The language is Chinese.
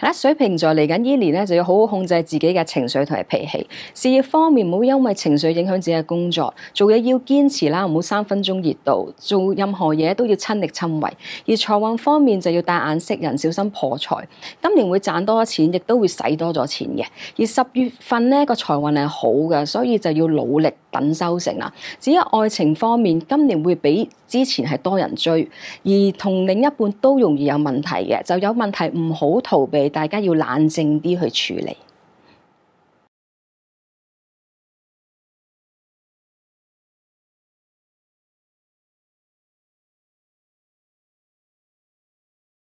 係啦，水瓶座嚟緊呢年咧，就要好好控制自己嘅情緒同埋脾氣。事業方面，唔好因為情緒影響自己嘅工作，做嘢要堅持啦，唔好三分鐘熱度，做任何嘢都要親力親為。而財運方面就要帶眼識人，小心破財。今年會賺多咗錢，亦都會使多咗錢嘅。而十月份呢個財運係好嘅，所以就要努力等收成啦。至於愛情方面，今年會比之前係多人追，而同另一半都容易有問題嘅，就有問題唔好逃避，大家要冷静啲去處理。